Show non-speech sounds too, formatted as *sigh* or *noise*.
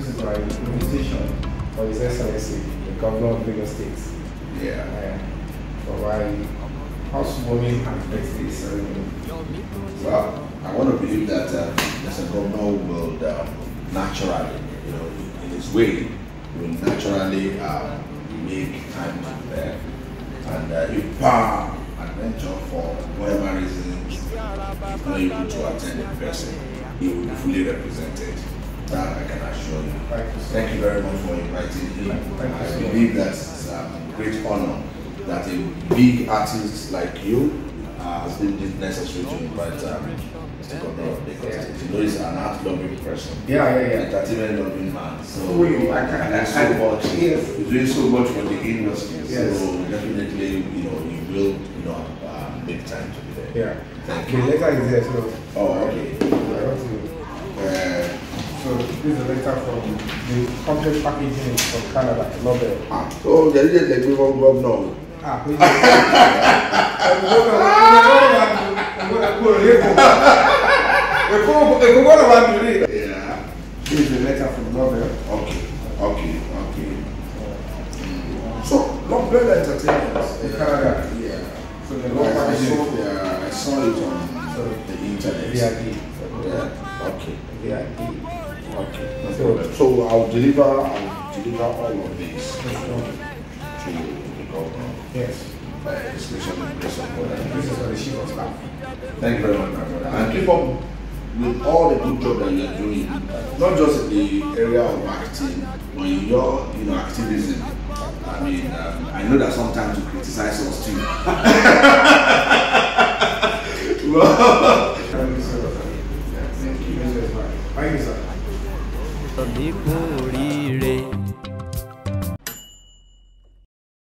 this is my invitation for His Excellency, the Governor of Lagos State, Yeah. uh, for my housewarming and birthday ceremony. Well, I want to believe that uh, Mr. Governor will um, naturally, you know, in his way, will naturally um, make time to prepare. And uh, if power adventure for whatever reasons is not able to attend in person, he will be fully represented. That I can assure you. Thank you, sir. Thank you very much for inviting you, I believe that it's um, a great honor that a big artist like you uh, has been necessary to invite um, Mr. Governor Yeah. You know he's an art loving person. Yeah, yeah, yeah. Entertainment loving man. So Oh, yeah, I can- I- so much. yes. He's doing so much for the industry. Yes. So definitely, you know, you will, you know, uh, make time to be there. Yeah. Thank The you. letter is there, so Oh, okay. This is a letter from the complete packaging from Canada, Nobel. so there is a big governor. Ah, please. *laughs* Yeah. This is a letter from Nobel. Okay, okay, okay. So, Long Bell Entertainment. In Canada. Yeah. So the I, long I saw, yeah, I saw it on the internet. VIP. Yeah. Okay. VIP. Okay. So- So I'll deliver. I'll deliver all of this to the governor. Yes. By discretion and grace of God. This is for the chief of staff. Thank you very much, my brother. And keep up with all the good job that you are doing, not just in the area of acting, but in your, you know, activism. I mean, um, I know that sometimes you criticize us too. *laughs* well, *laughs* Thank you, sir. thank you. Thank you, sir. de colorir